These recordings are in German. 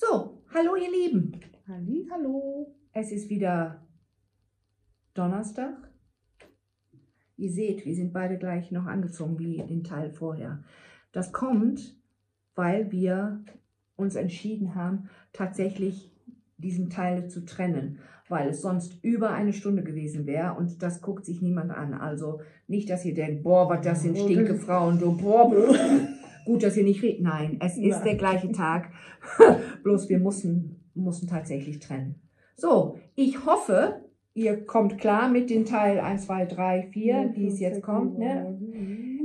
So, hallo ihr Lieben. Halli, hallo. Es ist wieder Donnerstag. Ihr seht, wir sind beide gleich noch angezogen wie den Teil vorher. Das kommt, weil wir uns entschieden haben, tatsächlich diesen Teil zu trennen, weil es sonst über eine Stunde gewesen wäre und das guckt sich niemand an. Also nicht, dass ihr denkt, boah, was das sind stinke Frauen, du, boah, gut, dass ihr nicht redet. Nein, es ist Ja. der gleiche Tag, bloß wir mussten, mussten tatsächlich trennen. So, ich hoffe, ihr kommt klar mit den Teil 1, 2, 3, 4, wie es jetzt kommt. Ne?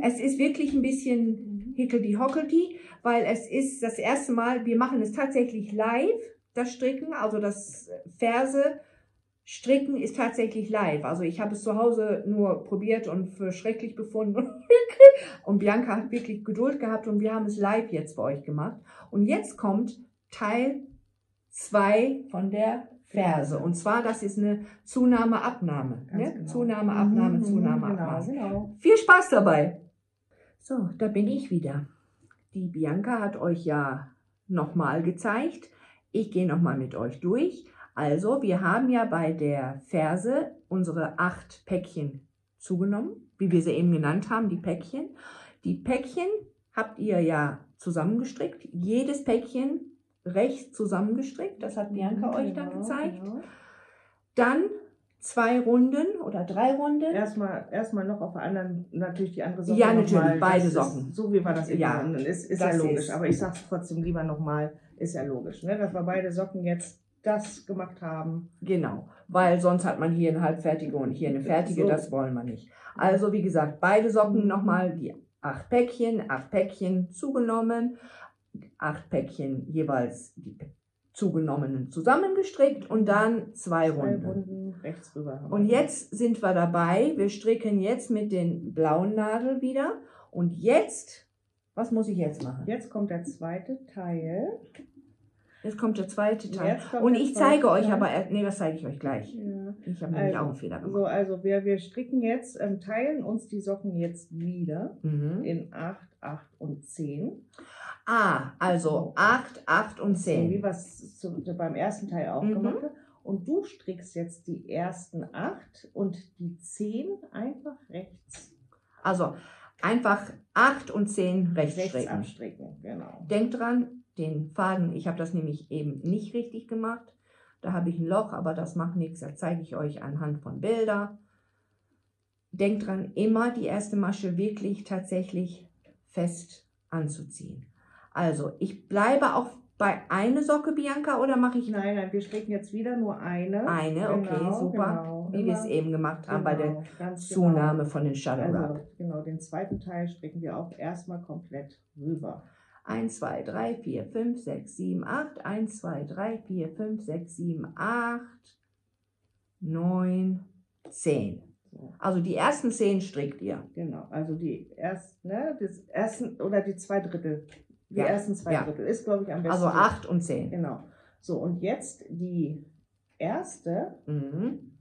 Es ist wirklich ein bisschen hickeldi-hockeldi, weil es ist das erste Mal, wir machen es tatsächlich live, das Stricken, also das Ferse stricken ist tatsächlich live. Also ich habe es zu Hause nur probiert und für schrecklich befunden. Und Bianca hat wirklich Geduld gehabt und wir haben es live jetzt für euch gemacht. Und jetzt kommt Teil 2 von der Ferse. Und zwar, das ist eine Zunahme-Abnahme. Ganz Ne? genau. Zunahme, Abnahme, Mhm, Zunahme, genau, Abnahme. Genau. Viel Spaß dabei. So, da bin ich wieder. Die Bianca hat euch ja nochmal gezeigt. Ich gehe nochmal mit euch durch. Also, wir haben ja bei der Ferse unsere acht Päckchen zugenommen, wie wir sie eben genannt haben, die Päckchen. Die Päckchen habt ihr ja zusammengestrickt. Jedes Päckchen rechts zusammengestrickt. Das hat Bianca euch dann Genau, gezeigt. genau. Dann zwei Runden oder drei Runden. Erstmal, erstmal noch auf der anderen, natürlich die andere Socke. Ja, natürlich, mal. beide Das Socken. Ist, so wie wir das eben Ja, haben. Ist, ist ja logisch. ist- aber ich sag's trotzdem lieber nochmal, ist ja logisch, ne? dass wir beide Socken jetzt das gemacht haben. Genau, weil sonst hat man hier eine halbfertige und hier eine fertige, So. das wollen wir nicht. Also wie gesagt, beide Socken nochmal, die acht Päckchen, acht Päckchen zugenommen, acht Päckchen jeweils die zugenommenen zusammengestrickt und dann zwei Zwei Runden. Runden rechts rüber. Und jetzt sind wir dabei, wir stricken jetzt mit den blauen Nadeln wieder und jetzt, was muss ich jetzt machen? Jetzt kommt der zweite Teil. Jetzt kommt der zweite Teil. Und ich zeige euch Teil. aber, nee, das zeige ich euch gleich. Ja. Ich habe nämlich Also, auch einen Fehler gemacht. So, also wir, wir stricken jetzt, ähm, teilen uns die Socken jetzt wieder Mhm. in 8, 8 und 10. Ah, also 8, 8 und So, wie 10. wir es beim ersten Teil auch Mhm. gemacht haben. Und du strickst jetzt die ersten 8 und die 10 einfach rechts, Also einfach 8 und 10 rechts rechts stricken. abstricken. Genau. Denkt dran, den Faden, ich habe das nämlich eben nicht richtig gemacht. Da habe ich ein Loch, aber das macht nichts. Das zeige ich euch anhand von Bilder. Denkt dran, immer die erste Masche wirklich tatsächlich fest anzuziehen. Also, ich bleibe auch bei einer Socke, Bianca, oder mache ich Nein, nein, wir stricken jetzt wieder nur eine. eine? Okay, Genau, super. genau. Wie wir es eben gemacht haben bei der genau, genau. Zunahme von den Shadow Wrap. Also, genau, den zweiten Teil stricken wir auch erstmal komplett rüber. 1, 2, 3, 4, 5, 6, 7, 8. 1, 2, 3, 4, 5, 6, 7, 8, 9, 10. So, Also die ersten 10 strickt ihr. genau. Also die ersten, ne, das ersten oder die zwei Drittel. Die Ja, ersten zwei ja. Drittel ist, glaube ich, am besten. Also so. 8 und 10. Genau. So, und jetzt die erste, Mhm.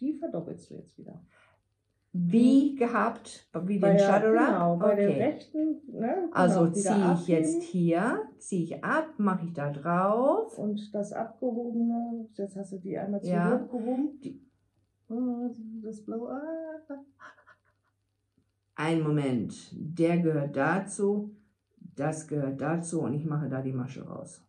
die verdoppelst du jetzt wieder. Wie gehabt, wie den der- Shadow Wrap? Genau, bei der Okay. rechten, ne, Also genau, ziehe ich jetzt hier, ziehe ich ab, mache ich da drauf. Und das abgehobene, jetzt hast du die einmal zu Ja. Ah, Das blaue. Ein Moment, der gehört dazu, das gehört dazu und ich mache da die Masche raus.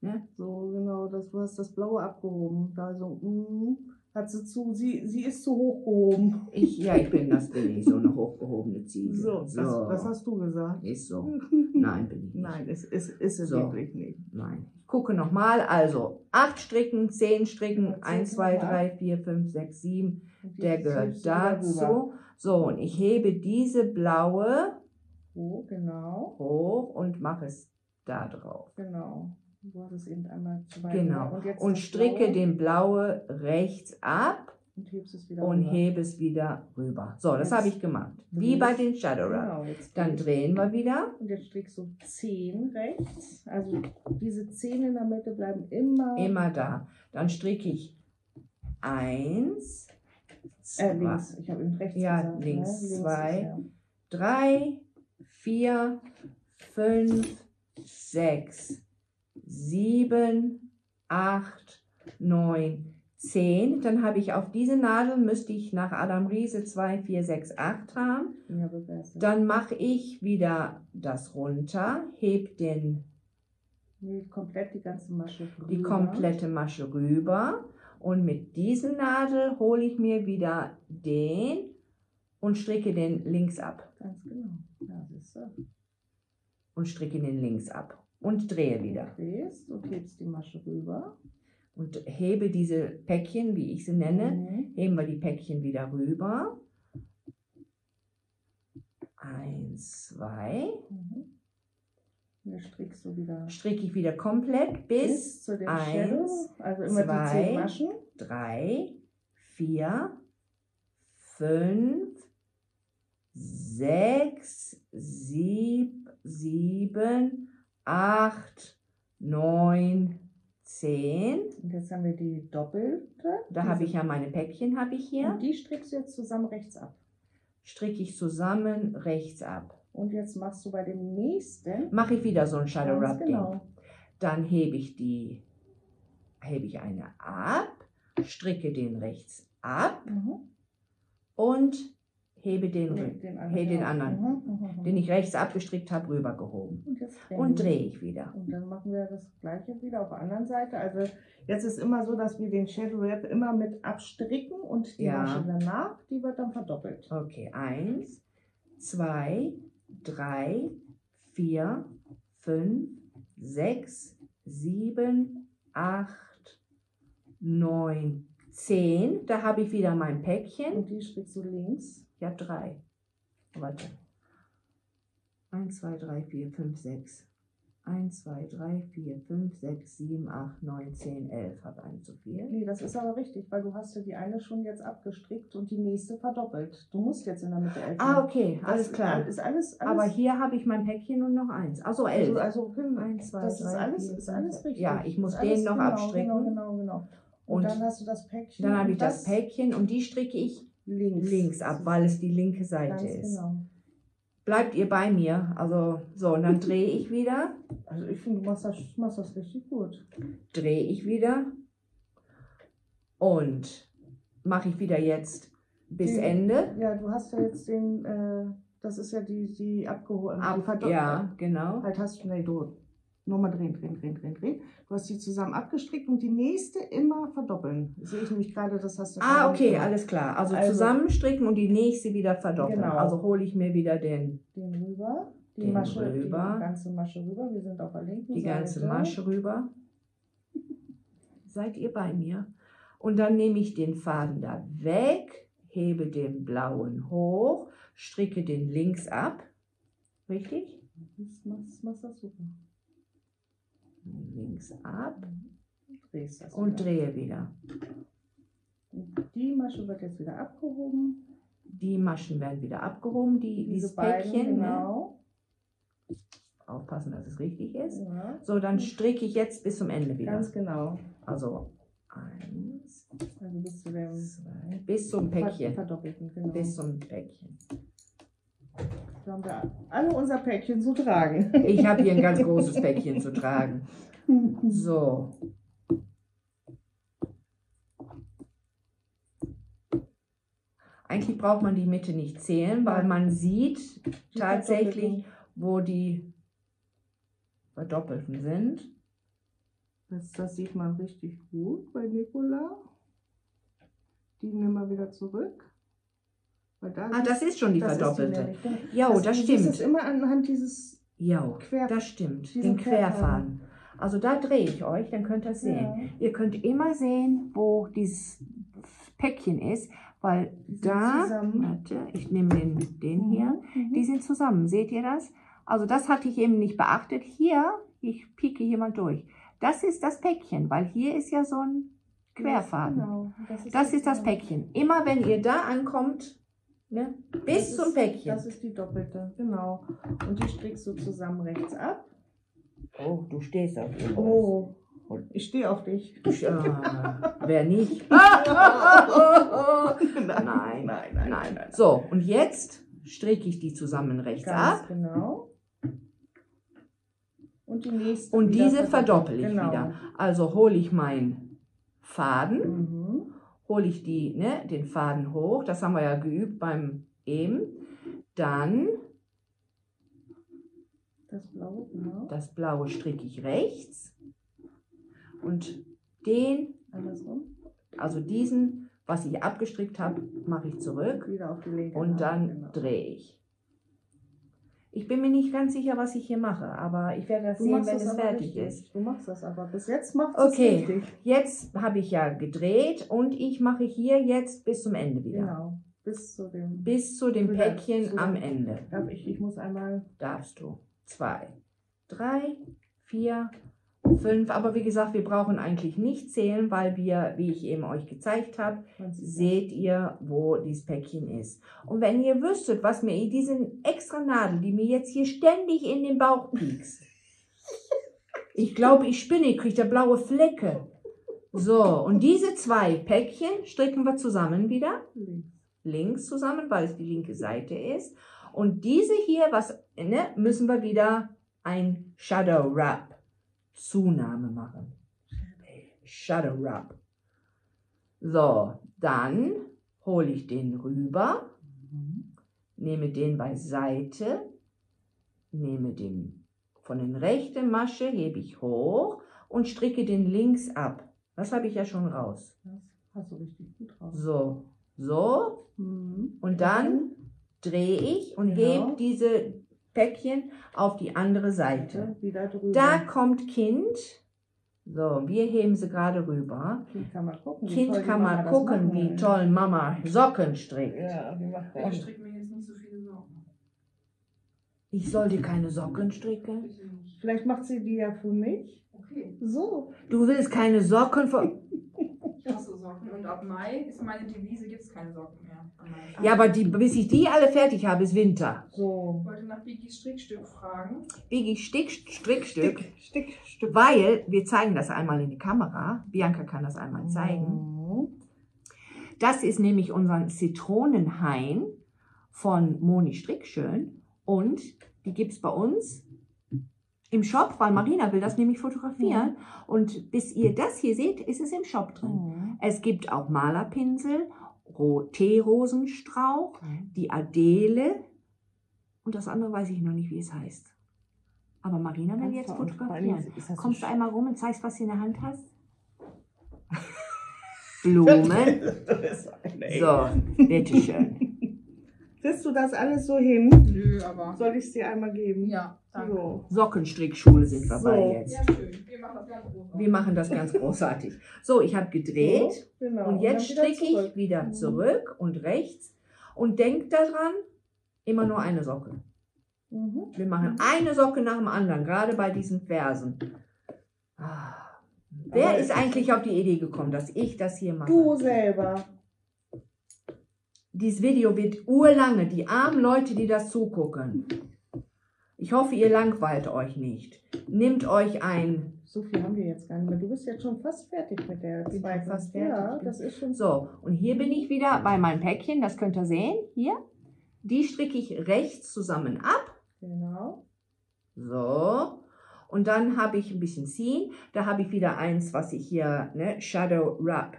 Ne? So, genau, das, du hast das blaue abgehoben. Da so, mm, hat sie zu, sie, sie ist zu hoch gehoben. Ich, ja, ich bin das, bin ich, so eine hochgehobene Ziege. So, Das, das hast du gesagt. Ist so. Nein, bin ich nicht. Nein, es ist, ist es So. wirklich nicht. Nein. Ich gucke nochmal. Also 8 Stricken, 10 Stricken, Jetzt 1, sind 2, wir 3, 4, 5, 6, 7. Und die Der gehört dazu. So, und ich hebe diese blaue So, genau, hoch und mache es da drauf. genau. Du hattest eben einmal zu weit. Genau. Und, Und stricke blaue den blaue rechts ab und hebst es wieder und rüber. hebe es wieder rüber. So, das habe ich gemacht. Wie bei den Shadow Wrap. Genau, Dann drehen wir wieder. Und jetzt strickst du 10 rechts. Also diese 10 in der Mitte bleiben immer, Immer da. Dann stricke ich eins, äh, zwei, links. Ich habe eben rechts Ja, gesagt. links, ne? zwei. ja. drei, vier, fünf, sechs, sieben, acht, neun, zehn. Dann habe ich auf diese Nadel, müsste ich nach Adam Riese 2, 4, 6, 8 haben. Dann mache ich wieder das runter, heb den, komplett die ganze Masche die rüber. komplette Masche rüber. Und mit diesen Nadel hole ich mir wieder den und stricke den links ab. Ganz genau. Ja, siehst du. Und stricke den links ab. Und drehe wieder. Drehst und hebst die Masche rüber. Und hebe diese Päckchen, wie ich sie nenne, Mhm. heben wir die Päckchen wieder rüber. Eins, zwei. Mhm. Hier strickst du wieder Stricke ich wieder komplett bis zu dem eins, Shadow. Also immer die zwei, zehn Maschen. drei, vier, fünf, sechs, sieb, sieben, acht, neun, zehn. Und jetzt haben wir die doppelte. Da habe ich ja meine Päckchen, habe ich hier. Und die strickst du jetzt zusammen rechts ab. Stricke ich zusammen rechts ab. Und jetzt machst du bei dem nächsten. Mache ich wieder so ein Shadow Wrap Ding. genau. Dann hebe ich die, hebe ich eine ab, stricke den rechts ab Mhm. und hebe den, Nee, den hey, den anderen. Mhm, mhm, mhm. den ich rechts abgestrickt habe, rübergehoben. Und Und drehe ich wieder. Und dann machen wir das gleiche wieder auf der anderen Seite. Also jetzt ist immer so, dass wir den Shadow Wrap immer mit abstricken und die Ja. Masche danach, die wird dann verdoppelt. Okay, eins, zwei, drei, vier, fünf, sechs, sieben, acht, neun, zehn. Da habe ich wieder mein Päckchen. Und die strickst du links. Ja, drei. Warte. Eins, zwei, drei, vier, fünf, sechs. Eins, zwei, drei, vier, fünf, sechs, sieben, acht, neun, zehn, elf. Habe einen zu viel. Nee, das ist aber richtig, weil du hast ja die eine schon jetzt abgestrickt und die nächste verdoppelt. Du musst jetzt in der Mitte elf. Ah, machen. okay, Das alles klar. Ist alles, alles Aber hier habe ich mein Päckchen und noch eins. Also elf. Also, also genau, Eins, zwei, das ist drei, alles, vier, ist fünf, alles richtig. Ja, ich muss Ist den noch genau, abstricken. Genau, genau, genau. Und, Und dann hast du das Päckchen. Dann habe ich das Päckchen und die stricke ich links, links ab, weil es die linke Seite Ganz ist. genau. Bleibt ihr bei mir? Also so, und dann drehe ich wieder, Also ich finde, du machst das, machst das richtig gut. drehe ich wieder und mache ich wieder jetzt bis Die- Ende. Ja, du hast ja jetzt den, äh, das ist ja die, die abgeholt. Ab, ja, genau. Halt hast du, nee, du, nochmal drehen, drehen, drehen, drehen, drehen. Du hast die zusammen abgestrickt und die nächste immer verdoppeln. Sehe ich nämlich gerade, das hast du Ah, okay, gemacht. alles klar. Also, Also- zusammenstricken und die nächste wieder verdoppeln. Genau. Also hole ich mir wieder den, Den rüber, die Den Masche, rüber. die ganze Masche rüber. Wir sind auf der linken die Seite. ganze Masche rüber. Seid ihr bei mir? Und dann nehme ich den Faden da weg, hebe den blauen hoch, stricke den links ab. Richtig? Das machst, machst das super. Links ab und wieder. drehe wieder. Die Masche wird jetzt wieder abgehoben. Die Maschen werden wieder abgehoben, die, Diese dieses beiden, Päckchen. Ne? genau. Aufpassen, dass es richtig ist. Ja, So, dann stricke ich jetzt bis zum Ende wieder. ganz genau. Also eins, Also bis zu dem zwei, bis zum Päckchen. verdoppelten, genau. Bis zum Päckchen. Haben wir alle unser Päckchen zu tragen. Ich habe hier ein ganz großes Päckchen zu tragen. So. Eigentlich braucht man die Mitte nicht zählen, weil man sieht tatsächlich, wo die Verdoppelten sind. Das, das sieht man richtig gut bei Nicola. Die nehmen wir wieder zurück. Weil da Ah, das ist schon die das ist Verdoppelte. nämlich, genau. Ja, Das- das du siehst es stimmt. immer anhand dieses Ja, Quer. das stimmt. Den Querfaden. Also da drehe ich euch, dann könnt ihr es sehen. Ja. Ihr könnt immer sehen, wo dieses Päckchen ist, weil Die sind da, zusammen. warte, ich nehme den, den hier, Mhm. die sind zusammen. Seht ihr das? Also das hatte ich eben nicht beachtet. Hier, ich pieke hier mal durch. Das ist das Päckchen, weil hier ist ja so ein Querfaden. Genau. Das ist das Päckchen. Immer wenn ihr da ankommt, ne, bis Das zum ist- Päckchen. Das ist die doppelte, genau. Und die strickst du zusammen rechts ab. Oh, du stehst auf irgendwas. Oh, ich stehe auf dich. Ja, wer nicht? nein, Nein, nein, nein, Nein. So, und jetzt stricke ich die zusammen rechts Ganz ab. genau. Und die nächste. Und diese verdoppel ich Genau. wieder. Also hole ich meinen Faden, Mhm. Hole ich die, ne, den Faden hoch. Das haben wir ja geübt beim eben. Dann Das blaue, genau. das blaue stricke ich rechts. Und den, Andersrum. also diesen, was ich abgestrickt habe, mache ich zurück. Und dann genau. drehe ich. Ich bin mir nicht ganz sicher, was ich hier mache, aber ich werde das Du sehen, machst wenn es fertig richtig. ist. Du machst das aber. Bis jetzt macht Okay. es richtig. Jetzt habe ich ja gedreht und ich mache hier jetzt bis zum Ende wieder. Genau. Bis zu dem. Bis zu dem Päckchen zu am Ende. Ich, ich muss einmal. Darfst du. Zwei, drei, vier, fünf. Aber wie gesagt, wir brauchen eigentlich nicht zählen, weil wir, wie ich eben euch gezeigt habe, seht ihr, wo dieses Päckchen ist. Und wenn ihr wüsstet, was mir diesen extra Nadel, die mir jetzt hier ständig in den Bauch piekst. Ich glaube, ich spinne, ich kriege da blaue Flecke. So, und diese zwei Päckchen stricken wir zusammen wieder. Links. Links zusammen, weil es die linke Seite ist. Und diese hier, was, ne, müssen wir wieder ein Shadow Wrap Zunahme machen. Shadow Wrap. So, dann hole ich den rüber, Mhm. nehme den beiseite, nehme den von den rechten Masche, hebe ich hoch und stricke den links ab. Das habe ich ja schon raus. Das hast du richtig gut drauf. So, so, Mhm. und dann drehe ich und Genau. hebe diese Päckchen auf die andere Seite. wieder drüber. Da kommt Kind. So, wir heben sie gerade rüber. Kind kann mal gucken. wie Kind toll die kann Mama gucken, wie toll Mama Socken strickt. Ja, die macht Ich stricke mir jetzt nicht so viele Socken. Ich soll dir keine Socken stricken. Vielleicht macht sie die ja für mich. Okay, So. Du willst keine Socken von. Socken. Und ab Mai ist meine Devise, gibt es keine Socken mehr. Ja, aber die, bis ich die alle fertig habe, ist Winter. So. Ich wollte nach Bigis Strickstück fragen. Biggie Stick, Strickstück. Stick, Stück. Weil, wir zeigen das einmal in die Kamera. Bianca kann das einmal zeigen. Mhm. Das ist nämlich unser Zitronenhain von Moni Strickschön. Und die gibt es bei uns im Shop, weil Marina will das nämlich fotografieren. Und bis ihr das hier seht, ist es im Shop drin. Mhm. Es gibt auch Malerpinsel, Ro- Teerosenstrauch, die Adele und das andere weiß ich noch nicht, wie es heißt. Aber Marina will jetzt fotografieren. Kommst du einmal rum und zeigst, was du in der Hand hast? Blumen. So, bitteschön. Kriegst du das alles so hin? Nö, aber. Soll ich es dir einmal geben? Ja, danke. So. Sockenstrickschule sind wir So. bei jetzt. Ja, schön. Wir machen das ganz groß. Wir machen das ganz großartig. So, ich habe gedreht So, genau. und jetzt stricke ich wieder Mhm. zurück und rechts und denk daran, immer nur eine Socke. Mhm. Wir machen eine Socke nach dem anderen, gerade bei diesen Versen. Ah. Wer ist eigentlich auf die Idee gekommen, dass ich das hier mache? Du selber. Dieses Video wird urlange, die armen Leute, die das zugucken. Ich hoffe, ihr langweilt euch nicht. Nehmt euch ein. So viel haben wir jetzt gar nicht mehr. Du bist jetzt schon fast fertig mit der schon zweiten. fast fertig. Ja, das ist schon So, und hier bin ich wieder bei meinem Päckchen, das könnt ihr sehen, hier. Die stricke ich rechts zusammen ab. Genau. So. Und dann habe ich ein bisschen ziehen. Da habe ich wieder eins, was ich hier, ne, Shadow Wrap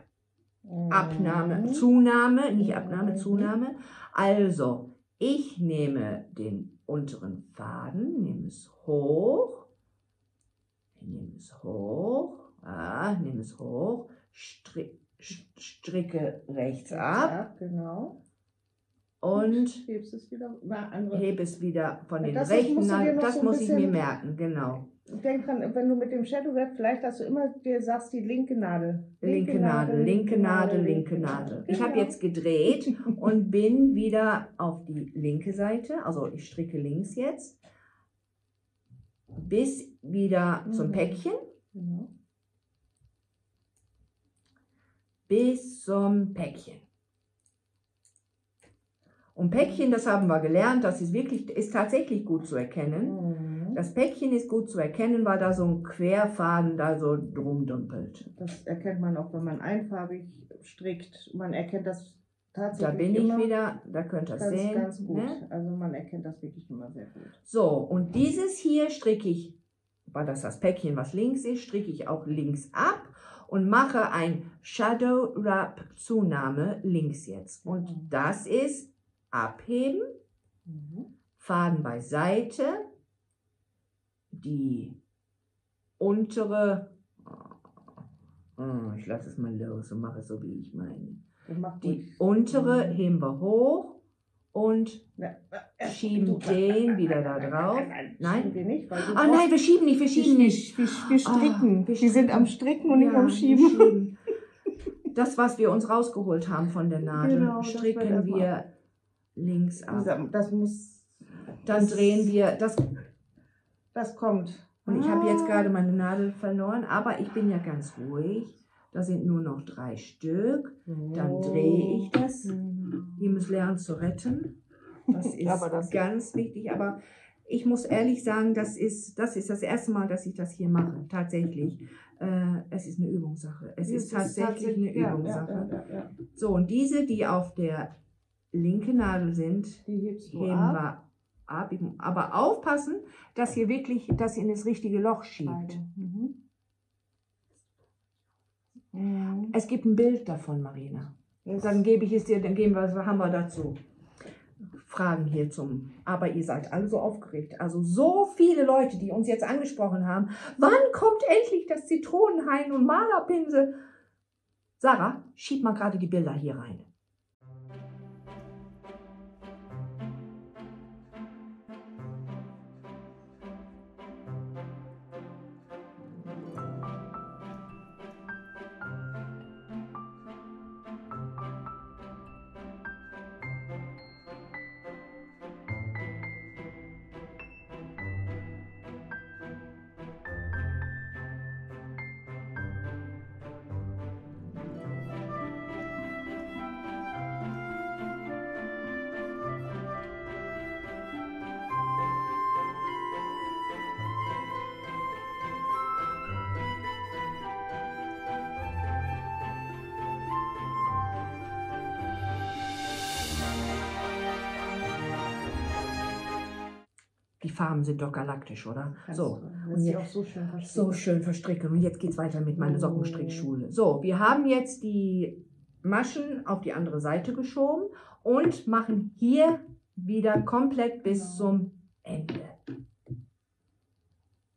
Abnahme, Mhm. Zunahme, nicht Abnahme, Mhm. Zunahme. Also, ich nehme den unteren Faden, nehme es hoch, nehme es hoch, ah, nehme es hoch, stri st- stricke rechts ab Ja, genau. und hebst es wieder. Na, andere. hebe es wieder von den Das rechten Das muss ich mir merken, genau. Denk dran, wenn du mit dem Shadow Wrap vielleicht, dass du immer dir sagst, die linke Nadel. Linke Nadel, linke Nadel, linke Nadel. Ich habe Genau. jetzt gedreht und bin wieder auf die linke Seite, also ich stricke links jetzt, bis wieder zum Mhm. Päckchen, Genau. bis zum Päckchen. Und Päckchen, das haben wir gelernt, das ist wirklich, ist tatsächlich gut zu erkennen. Mhm. Das Päckchen ist gut zu erkennen, weil da so ein Querfaden da so drum dümpelt. Das erkennt man auch, wenn man einfarbig strickt. Man erkennt das tatsächlich Da bin ich wieder, da könnt ihr es ganz, sehen. ganz gut. Ne? Also man erkennt das wirklich immer sehr gut. So, und dieses hier stricke ich weil das das Päckchen, was links ist, stricke ich auch links ab und mache ein Shadow Wrap Zunahme links jetzt. Und Mhm. das ist abheben, Mhm. Faden beiseite, die untere, oh, ich lasse es mal los und mache es so, wie ich meine. Die untere Mhm. heben wir hoch und schieben den wieder da drauf. Nein, wir nicht, weil Ah nein, wir schieben nicht, wir schieben nicht. Wir, wir, wir stricken. Ah, wir sind am Stricken und nicht am Schieben. schieben. Das, was wir uns rausgeholt haben von der Nadel, Genau, stricken wir links ab. Das- muss. Dann drehen wir das. Das kommt. Und ich habe Ah. jetzt gerade meine Nadel verloren, aber ich bin ja ganz ruhig. Da sind nur noch drei Stück. Dann drehe ich das. Mhm. Ihr müsst lernen zu retten. Das ist das- ganz wichtig. Aber ich muss ehrlich sagen, das ist, das ist das erste Mal, dass ich das hier mache. Tatsächlich. Äh, es ist eine Übungssache. Es ist tatsächlich eine ja, Übungssache. Ja, ja, ja. So, und diese, die auf der linken Nadel sind, Die heben wir ab. Aber aufpassen, dass ihr wirklich das in das richtige Loch schiebt. Mhm. Mhm. Es gibt ein Bild davon, Marina. Jetzt- Dann gebe ich es dir, dann geben wir, was haben wir dazu? Fragen hier zum. Aber ihr seid alle so aufgeregt. Also so viele Leute, die uns jetzt angesprochen haben. Wann kommt endlich das Zitronenhain und Malerpinsel? Sarah, schieb mal gerade die Bilder hier rein. Die Farben sind doch galaktisch, oder? Kannst So. und jetzt- auch so schön. So schön verstricken. Und jetzt geht's weiter mit meiner Sockenstrickschule. So, wir haben jetzt die Maschen auf die andere Seite geschoben und machen hier wieder komplett bis Genau. zum Ende.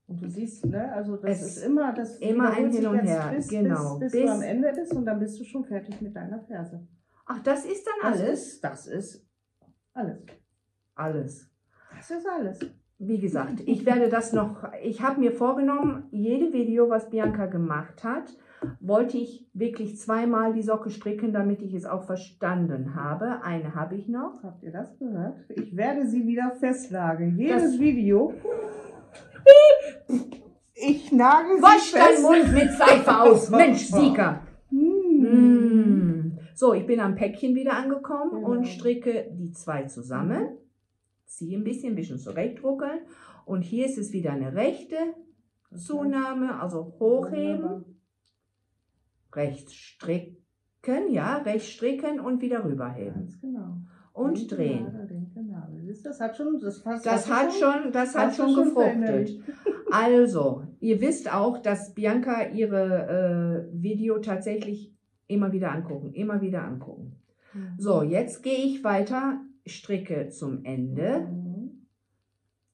Und du siehst, ne, also das Es ist immer das immer ein Hin und her, bis, genau, bis, bis, bis- du am Ende bist und dann bist du schon fertig mit deiner Ferse. Ach, das ist dann Das alles? ist, das ist alles. Alles. Das ist alles. Wie gesagt, ich werde das noch, ich habe mir vorgenommen, jede Video, was Bianca gemacht hat, wollte ich wirklich zweimal die Socke stricken, damit ich es auch verstanden habe. Eine habe ich noch. Habt ihr das gehört? Ich werde sie wieder festnageln. Jedes Das- Video. Ich nagel sie Wasch deinen fest. Mund mit Seife aus, Mensch, Sieger. Hm. Mm. So, ich bin am Päckchen wieder angekommen Genau. und stricke die zwei zusammen. Ziehe ein bisschen, ein bisschen zurechtruckeln. Und hier ist es wieder eine rechte Zunahme, also hochheben, rechts stricken, ja, rechts stricken und wieder rüberheben. Ganz genau. Und Linke drehen. Nadel, Das hat schon, das, Das hat schon, das hat du schon gefruchtet. Also, ihr wisst auch, dass Bianca ihre äh, Video tatsächlich immer wieder angucken, immer wieder angucken. So, jetzt gehe ich weiter, stricke zum Ende. Mhm.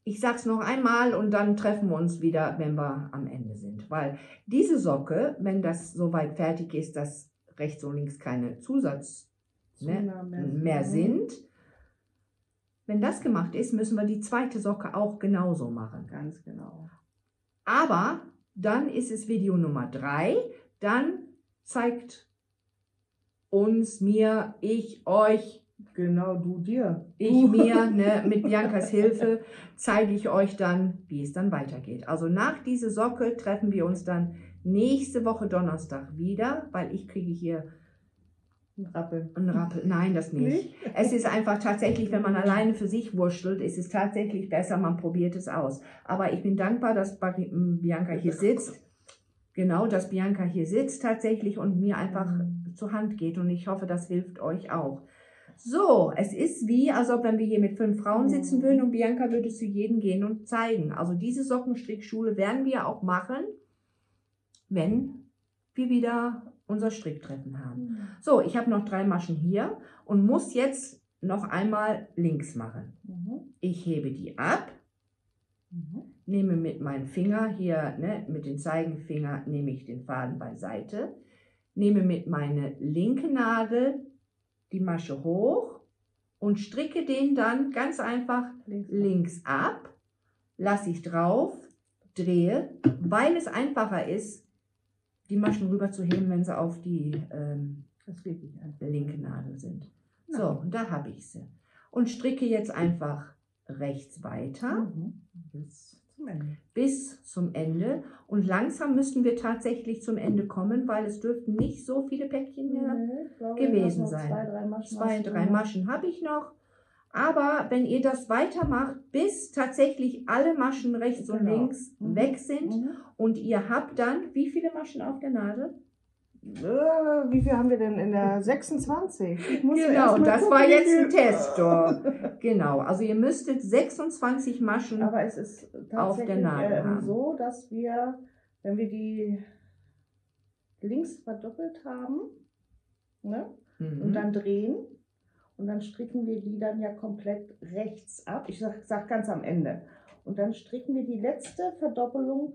Ich sag's noch einmal und dann treffen wir uns wieder, wenn wir am Ende sind. Weil diese Socke, wenn das soweit fertig ist, dass rechts und links keine Zusatz ne, mehr sind, wenn das gemacht ist, müssen wir die zweite Socke auch genauso machen. Ganz genau. Aber dann ist es Video Nummer drei. Dann zeigt uns, mir, ich, euch, Genau, du dir. ich Du. mir, ne, mit Biancas Hilfe zeige ich euch dann, wie es dann weitergeht. Also nach dieser Socke treffen wir uns dann nächste Woche Donnerstag wieder, weil ich kriege hier Ein Rappel. einen Rappel. Nein, das nicht. Es ist einfach tatsächlich, wenn man alleine für sich wurschtelt, ist es tatsächlich besser, man probiert es aus. Aber ich bin dankbar, dass Bari- m, Bianca hier sitzt. Genau, dass Bianca hier sitzt tatsächlich und mir einfach zur Hand geht und ich hoffe, das hilft euch auch. So, es ist wie, als ob wenn wir hier mit fünf Frauen sitzen Mhm. würden und Bianca würde zu jedem gehen und zeigen. Also diese Sockenstrickschule werden wir auch machen, wenn wir wieder unser Stricktreffen haben. So, ich habe noch drei Maschen hier und muss jetzt noch einmal links machen. Mhm. Ich hebe die ab, Mhm. nehme mit meinem Finger hier, ne, mit dem Zeigenfinger, nehme ich den Faden beiseite, nehme mit meiner linken Nadel die Masche hoch und stricke den dann ganz einfach Links. links ab, lasse ich drauf, drehe, weil es einfacher ist, die Maschen rüber zu heben, wenn sie auf die ähm, linke Nadel sind. Ja. So, und da habe ich sie. Und stricke jetzt einfach rechts weiter Mhm. Zum Ende. bis zum Ende. Und langsam müssten wir tatsächlich zum Ende kommen, weil es dürften nicht so viele Päckchen mehr. Nee, glaube, gewesen sein. Zwei, drei Maschen. Zwei, drei. Maschen habe ich noch. Aber wenn ihr das weitermacht, bis tatsächlich alle Maschen rechts und Genau. links Mhm. weg sind Mhm. und ihr habt dann, wie viele Maschen auf der Nadel? Äh, wie viel haben wir denn in der 26? Ich muss Genau, das gucken, war jetzt ein Test. Genau, also ihr müsstet 26 Maschen. Aber es ist tatsächlich Nadel ähm, haben. so, dass wir, wenn wir die links verdoppelt haben ne, und Mhm. dann drehen und dann stricken wir die dann ja komplett rechts ab. Ich sag, sag ganz am Ende. Und dann stricken wir die letzte Verdoppelung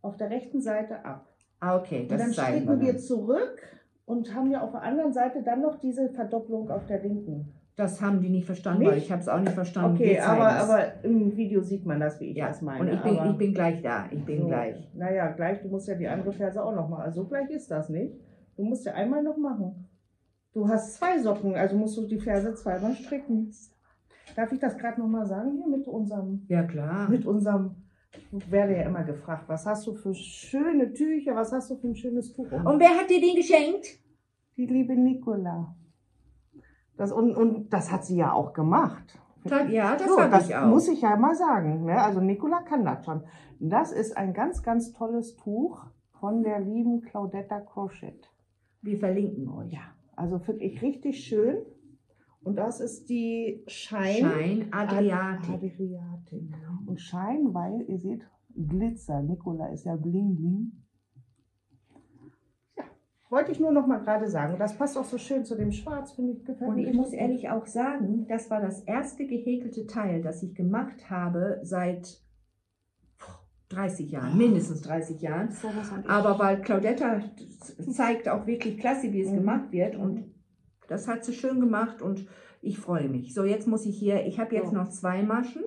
auf der rechten Seite ab. Ah, okay, Und das dann zeigen stricken wir. dann. zurück und haben ja auf der anderen Seite dann noch diese Verdoppelung auf der linken. Das haben die nicht verstanden, Nicht? weil ich habe es auch nicht verstanden. Okay, aber, aber im Video sieht man das, wie ich ja, das meine. und ich bin, ich bin gleich da. Ich bin so, gleich. Naja, gleich, du musst ja die andere Ferse auch noch machen. Also so gleich ist das nicht. Du musst ja einmal noch machen. Du hast zwei Socken, also musst du die Ferse zweimal stricken. Darf ich das gerade nochmal sagen hier mit unserem, Ja, klar. mit unserem, ich werde ja immer gefragt, was hast du für schöne Tücher, was hast du für ein schönes Tuch? um? Und wer hat dir den geschenkt? Die liebe Nicola. Das, und, und das hat sie ja auch gemacht. Ja, das so, habe das ich auch. muss ich ja mal sagen. Ne? Also Nicola kann das schon. Das ist ein ganz, ganz tolles Tuch von der lieben Claudetta Crochet. Wir verlinken euch. Ja, also wirklich richtig schön. Und das ist die Schein. Schein Adriatic. Adriatic. Und Schein, weil ihr seht, Glitzer. Nicola ist ja bling bling. Ja, wollte ich nur noch mal gerade sagen. Das passt auch so schön zu dem Schwarz, finde ich. Gefällt Und ich muss gut. ehrlich auch sagen, das war das erste gehäkelte Teil, das ich gemacht habe seit 30 Jahren, mindestens 30 Jahren. So Aber weil Claudetta zeigt auch wirklich klasse, wie es Mhm. gemacht wird und das hat sie schön gemacht und ich freue mich. So, jetzt muss ich hier, ich habe jetzt So. noch zwei Maschen.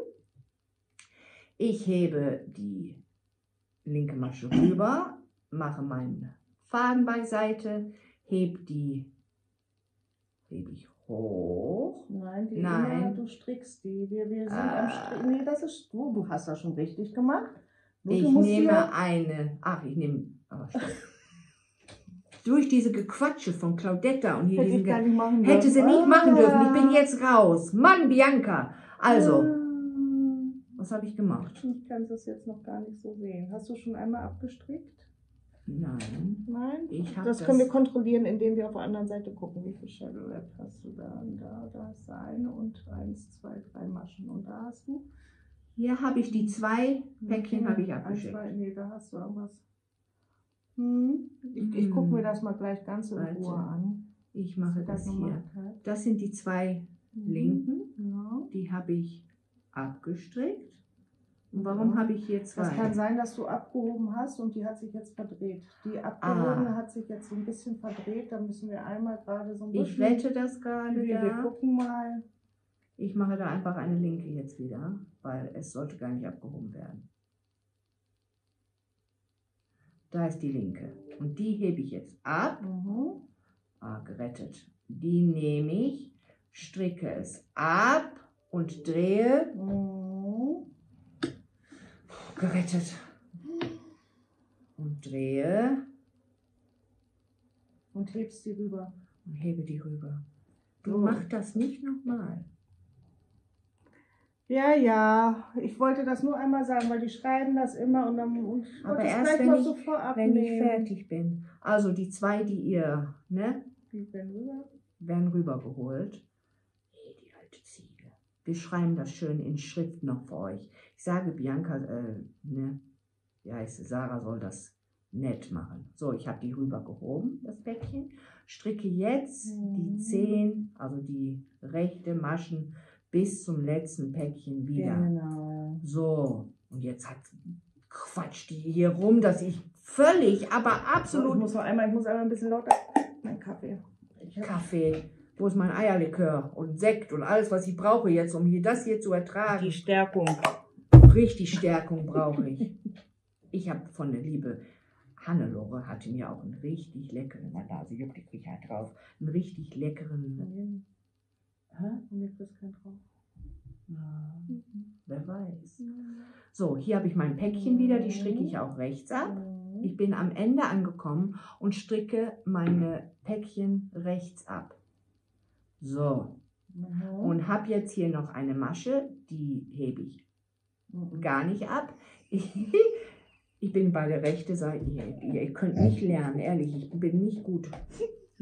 Ich hebe die linke Masche rüber, mache meinen Faden beiseite, heb die, hebe ich hoch. Nein, die Nein. Immer, du strickst die. Wir, wir sind Ah. am Stricken. Nee, das ist du. Du hast das schon richtig gemacht. Ich du musst nehme eine, ach, ich nehme, oh. Durch diese Gequatsche von Claudetta und hier Hätte diesen ich gar nicht machen Hätte sie nicht machen dürfen. Ich bin Ah. jetzt raus. Mann, Bianca. Also, Ah. was habe ich gemacht? Ich kann das jetzt noch gar nicht so sehen. Hast du schon einmal abgestrickt? Nein. Nein? Ich das, das- können wir kontrollieren, indem wir auf der anderen Seite gucken. Wie viel Shadowlab hast du da? Und da, da ist eine und eins, zwei, drei Maschen. Und da hast du? Hier habe ich die zwei Päckchen habe ich abgeschickt. nee, da hast du irgendwas. Hm. Ich, ich gucke mir das mal gleich ganz in Warte. Ruhe an. Ich mache das sie hier. Das sind die zwei Mhm. linken. Genau. Die habe ich abgestrickt. Und warum habe ich hier Das kann zwei? sein, dass du abgehoben hast und die hat sich jetzt verdreht. Die abgehobene Ah. hat sich jetzt so ein bisschen verdreht. Da müssen wir einmal gerade so ein bisschen. Ich wette das gerade wir, wir gucken mal. Ich mache da einfach eine linke jetzt wieder, weil es sollte gar nicht abgehoben werden. Da ist die linke. Und die hebe ich jetzt ab. Mhm. Ah, gerettet. Die nehme ich, stricke es ab und drehe. Mhm. Gerettet. Und drehe Und hebst die rüber. und hebe die rüber. Du So. mach das nicht nochmal. Ja, ja. Ich wollte das nur einmal sagen, weil die schreiben das immer und dann und ich Aber erst, wenn ich- so Wenn ich fertig bin. Also die zwei, die ihr, ne? Die werden rüber. werden rübergeholt. Hey, die alte Ziege. Wir schreiben das schön in Schrift noch für euch. Ich sage Bianca, äh, ne, wie heißt sie, Sarah soll das nett machen. So, ich habe die rübergehoben, das Päckchen. Stricke jetzt die Mhm. zehn, also die rechte Maschen bis zum letzten Päckchen wieder. Genau. So, und jetzt hat quatscht die hier rum, dass ich völlig, aber So, ich absolut muss noch einmal, ich muss einmal ein bisschen lauter. Mein Kaffee. Kaffee, wo ist mein Eierlikör und Sekt und alles, was ich brauche jetzt, um hier das hier zu ertragen. die Stärkung. Richtig Stärkung brauche ich. Ich habe von der liebe Hannelore hatte mir auch einen richtig leckeren, na da, sie juckt die halt drauf, einen richtig leckeren, hä? Mir ist kein drauf. Ja, wer weiß. So, hier habe ich mein Päckchen wieder, die stricke ich auch rechts ab. Ich bin am Ende angekommen und stricke meine Päckchen rechts ab. So, Mhm. und habe jetzt hier noch eine Masche, die hebe ich Mhm. gar nicht ab. Ich, ich bin bei der rechten Seite hier. Ihr könnt nicht lernen, ehrlich, ich bin nicht gut.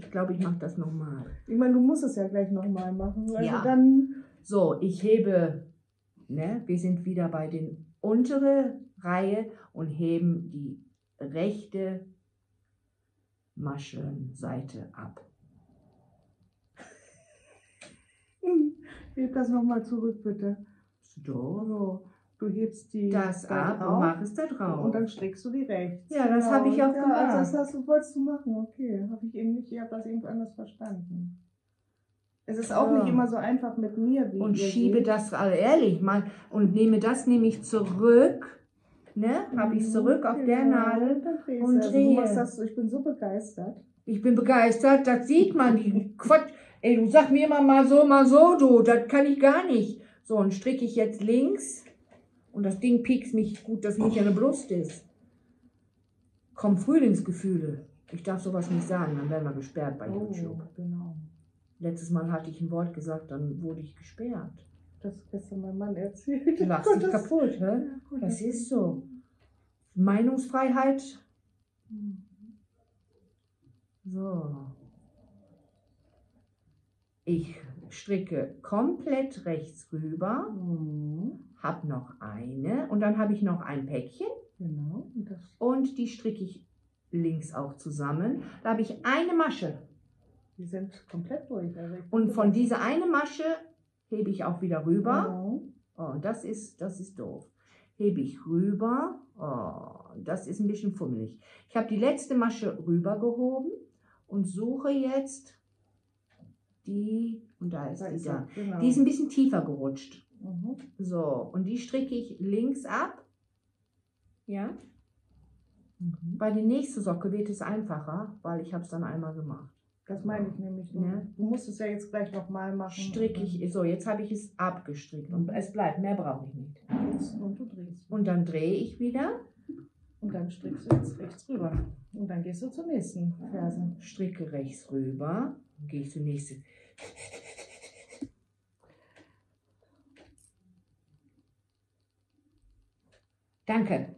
Ich glaube, ich mache das nochmal. Ich meine, du musst es ja gleich nochmal machen. Also Ja. dann. So, ich hebe, ne, wir sind wieder bei den untere Reihe und heben die rechte Maschenseite ab. Heb das nochmal zurück, bitte. So, So, du hebst die das da ab und mach es da drauf. und dann strickst du die rechts. Ja, das habe ich auch ja, gemacht. Also das hast du, wolltest du machen, okay. Habe ich eben nicht, ich habe das irgendwo anders verstanden. Es ist auch Ja. nicht immer so einfach mit mir, wie und schiebe seht. das, also ehrlich, mal, und nehme das nämlich zurück, ne, habe ich zurück auf der Genau, Nadel. und. Also, drehe. machst das, so- ich bin so begeistert. Ich bin begeistert, das sieht man, die Quatsch. Ey, du sag mir immer mal so, mal so, du, das kann ich gar nicht. So, und stricke ich jetzt links und das Ding piekst mich gut, dass nicht an der Brust ist. Kommen Frühlingsgefühle. Ich darf sowas nicht sagen, dann werden wir gesperrt bei YouTube. Oh, genau. Letztes Mal hatte ich ein Wort gesagt, dann wurde ich gesperrt. Das hat gestern mein Mann erzählt. Du lachst dich kaputt, hä? Ja, gut, Das ist so. Meinungsfreiheit. So. Ich stricke komplett rechts rüber, Mhm. Habe noch eine und dann habe ich noch ein Päckchen Genau. Und und die stricke ich links auch zusammen. Da habe ich eine Masche Die sind komplett durch. Also und von dieser eine Masche hebe ich auch wieder rüber. Genau. Oh, das ist, das ist doof. Hebe ich rüber. Oh, das ist ein bisschen fummelig. Ich habe die letzte Masche rübergehoben und suche jetzt die, und da ist Da die ist da. genau. Die ist ein bisschen tiefer gerutscht. Mhm. So, und die stricke ich links ab. Ja. Mhm. Bei der nächsten Socke wird es einfacher, weil ich habe es dann einmal gemacht. Das meine ich nämlich. Ja. Du musst es ja jetzt gleich nochmal machen. Stricke ich, so, jetzt habe ich es abgestrickt und es bleibt, mehr brauche ich nicht. Und du drehst. Und dann drehe ich wieder. Und dann strickst du jetzt rechts rüber. Und dann gehst du zur nächsten Ferse. stricke rechts rüber, gehe ich zur nächsten. Danke.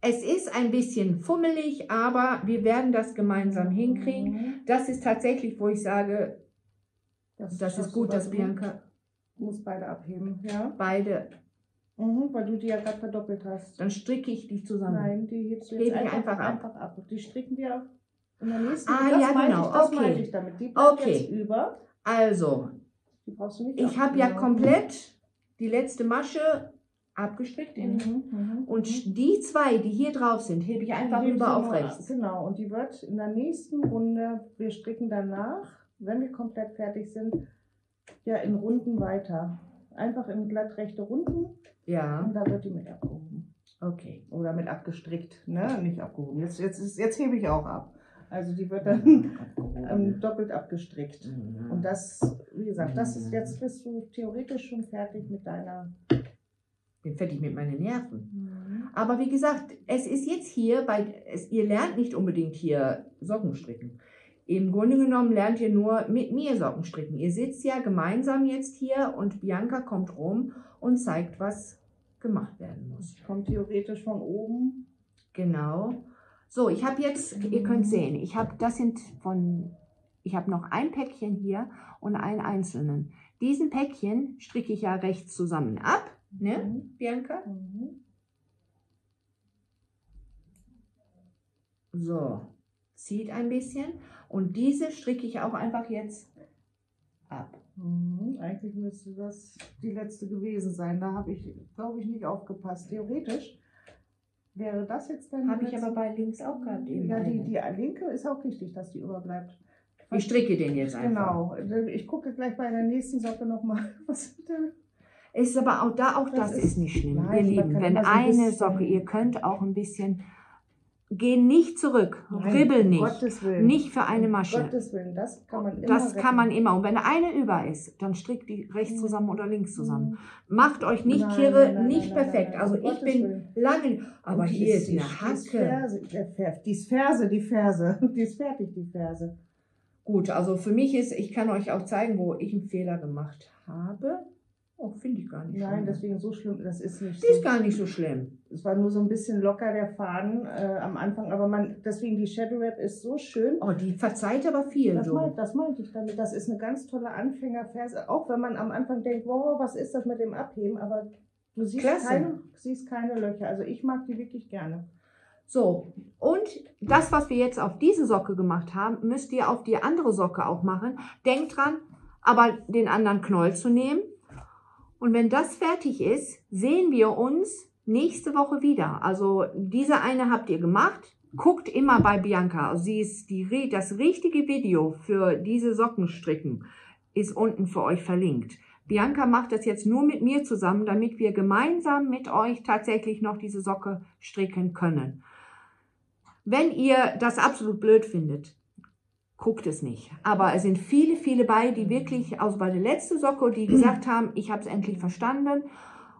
Es ist ein bisschen fummelig, aber wir werden das gemeinsam hinkriegen. Mhm. Das ist tatsächlich, wo ich sage, das ist schaffst gut, dass du Bianca musst beide abheben, ja? beide, Mhm, weil du die ja gerade verdoppelt hast. dann stricke ich die zusammen. Nein, die hebst du jetzt einfach, einfach ab. einfach ab. Die stricken wir in der nächsten Ah, das ja, genau, Ich, das okay. meinte ich damit. Die bleibt Okay. jetzt über. Also, Die brauchst du nicht ich habe ja abnehmen. komplett die letzte Masche abgestrickt in Mhm, mhm, Und mhm. die zwei, die hier drauf sind, hebe ich einfach rüber auf rechts. Genau, und die wird in der nächsten Runde, wir stricken danach, wenn wir komplett fertig sind, ja in Runden weiter. Einfach in glatt rechte Runden Ja, und da wird die mit abgehoben. okay. Oder mit abgestrickt, ne? Nicht abgehoben. Jetzt, jetzt, ist- jetzt hebe ich auch ab. Also die wird dann ähm, doppelt abgestrickt. Mhm. Und das, wie gesagt, das ist jetzt bist du theoretisch schon fertig mit deiner. Bin fertig mit meinen Nerven. Aber wie gesagt, es ist jetzt hier, bei, es, ihr lernt nicht unbedingt hier Socken stricken. Im Grunde genommen lernt ihr nur mit mir Socken stricken. Ihr sitzt ja gemeinsam jetzt hier und Bianca kommt rum und zeigt, was gemacht werden muss. Ich komme theoretisch von oben. Genau. So, ich habe jetzt, ihr könnt sehen, ich habe, das sind von Ich habe noch ein Päckchen hier und einen einzelnen. Diesen Päckchen stricke ich ja rechts zusammen ab, ne, Mhm. Bianca? Mhm. So, zieht ein bisschen und diese stricke ich auch einfach jetzt ab. Mhm. Eigentlich müsste das die letzte gewesen sein. Da habe ich, glaube ich, nicht aufgepasst. Theoretisch wäre das jetzt dann. Habe ich aber bei links auch gehabt. Eben Ja, die, die linke ist auch richtig, dass die überbleibt. Ich stricke den jetzt einfach. Genau. Ich gucke gleich bei der nächsten Socke nochmal. Was da Ist aber auch da, auch das, Das ist, ist- nicht schlimm. Nein, ihr Lieben, wenn eine Socke, ihr könnt auch ein bisschen, geh nicht zurück, Nein, ribbel nicht. Gottes Willen. Nicht für eine Masche. Gottes Willen, das kann man immer Das kann man retten. immer. Und wenn eine über ist, dann strickt die rechts zusammen oder links zusammen. Mhm. Macht euch nicht Nein, kirre, nein, nicht perfekt. also ich Gottes bin Willen. lange, aber Und hier ist die- eine Hacke. Die ist Ferse, die Ferse. Die ist fertig, die Ferse. Gut, also für mich ist, ich kann euch auch zeigen, wo ich einen Fehler gemacht habe. Oh, finde ich gar nicht Nein, schlimm. deswegen so schlimm, das ist nicht Die ist so. gar nicht so schlimm. Es war nur so ein bisschen locker der Faden äh, am Anfang, aber man, deswegen die Shadow Wrap ist so schön. Oh, die verzeiht aber viel. Das, so. meint, das meinte ich damit. Das ist eine ganz tolle Anfängerferse. Auch wenn man am Anfang denkt, wow, was ist das mit dem Abheben? Aber du siehst Klasse. keine, siehst keine Löcher. Also ich mag die wirklich gerne. So, und das, was wir jetzt auf diese Socke gemacht haben, müsst ihr auf die andere Socke auch machen. Denkt dran, aber den anderen Knoll zu nehmen. Und wenn das fertig ist, sehen wir uns nächste Woche wieder. Also diese eine habt ihr gemacht. Guckt immer bei Bianca. Sie ist die, das richtige Video für diese Sockenstricken ist unten für euch verlinkt. Bianca macht das jetzt nur mit mir zusammen, damit wir gemeinsam mit euch tatsächlich noch diese Socke stricken können. Wenn ihr das absolut blöd findet, guckt es nicht. Aber es sind viele, viele bei, die wirklich, also bei der letzten Socke, die gesagt haben, ich habe es endlich verstanden.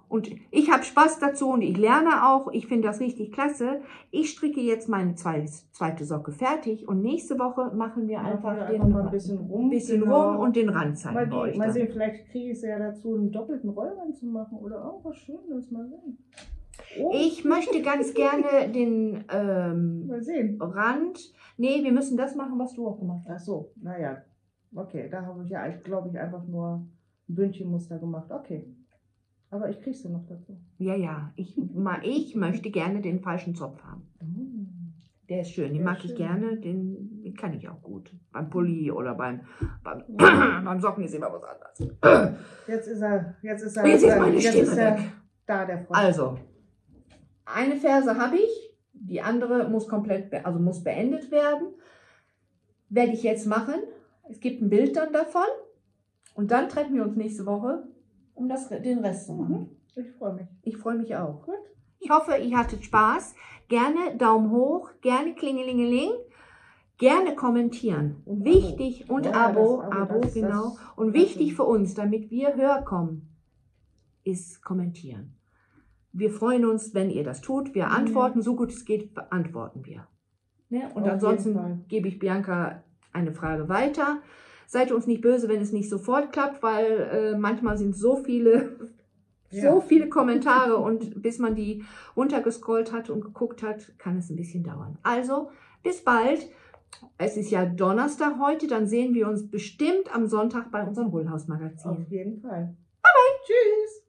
Und ich habe Spaß dazu und ich lerne auch. Ich finde das richtig klasse. Ich stricke jetzt meine zwei, zweite Socke fertig und nächste Woche machen wir einfach, wir den einfach mal ein bisschen rum, bisschen genau. rum und den Rand zeigen Mal, mal sehen, vielleicht kriege ich es ja dazu, einen doppelten Rollrand zu machen oder irgendwas Schönes. Mal sehen. Oh, Ich möchte ganz gerne den ähm. Rand. Nee, wir müssen das machen, was du auch gemacht hast. Ach so, naja. Okay, da habe ich ja, glaube ich, einfach nur ein Bündchenmuster gemacht. Okay. Aber ich kriege sie noch dazu. Ja, ja. Ich, ma- ich möchte gerne den falschen Zopf haben. Der ist schön, den Der mag ist ich schön. gerne, den, den kann ich auch gut. Beim Pulli oder beim, beim, beim Socken ist immer was anderes. Jetzt ist er, jetzt ist er, Jetzt ist meine jetzt Stimme ist er weg. da, der Freund. Also, eine Ferse habe ich, die andere muss komplett, also muss beendet werden. Werde ich jetzt machen. Es gibt ein Bild dann davon. Und dann treffen wir uns nächste Woche, um das, den Rest zu machen. Ich freue mich. Ich freue mich auch. Gut. Ich hoffe, ihr hattet Spaß. Gerne Daumen hoch, gerne Klingelingeling, gerne kommentieren. Und wichtig und Ja, Abo, das Abo, das- genau. das- und wichtig für uns, damit wir höher kommen, ist kommentieren. Wir freuen uns, wenn ihr das tut. Wir antworten, so gut es geht, beantworten wir. Ne? Und Auf ansonsten gebe ich Bianca eine Frage weiter. Seid uns nicht böse, wenn es nicht sofort klappt, weil äh, manchmal sind so viele Ja. so viele Kommentare und bis man die runtergescrollt hat und geguckt hat, kann es ein bisschen dauern. Also, bis bald. Es ist ja Donnerstag heute, dann sehen wir uns bestimmt am Sonntag bei unserem Wohlhausmagazin. Auf jeden Fall. Bye bye. Tschüss.